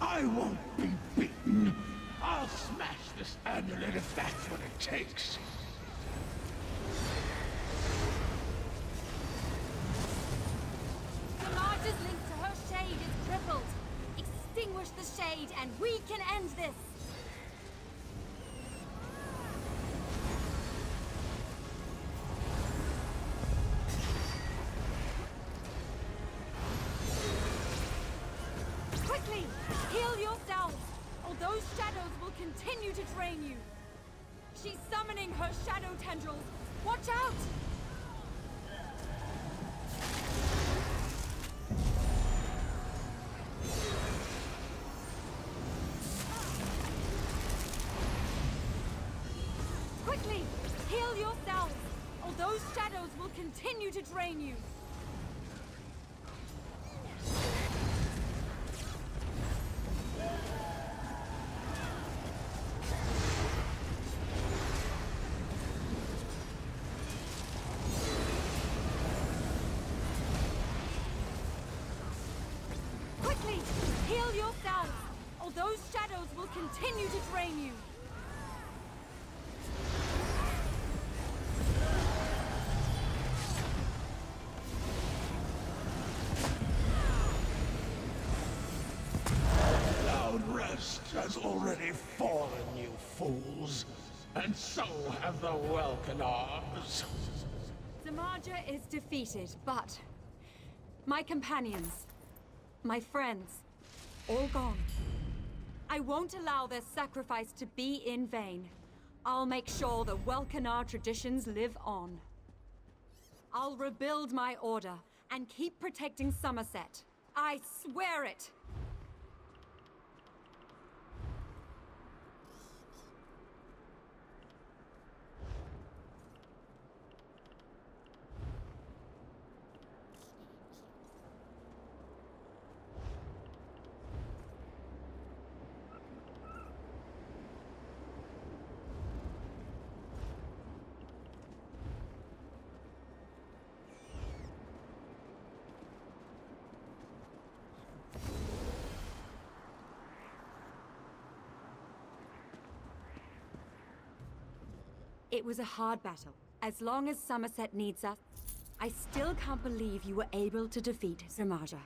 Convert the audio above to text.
I won't be beaten. I'll smash this amulet if that's what it takes. The Z'Maja's link to her shade is crippled. Extinguish the shade and we can end those shadows will continue to drain you! She's summoning her shadow tendrils! Watch out! Quickly! Heal yourselves! Or those shadows will continue to drain you! Heal yourselves! Or those shadows will continue to drain you! Cloud rest has already fallen, you fools. And so have the Welkynars. Z'Maja is defeated, but my companions, my friends, all gone. I won't allow their sacrifice to be in vain. I'll make sure the Welkynar traditions live on. I'll rebuild my order and keep protecting Summerset. I swear it! It was a hard battle. As long as Summerset needs us, I still can't believe you were able to defeat Z'Maja.